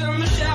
to the machine.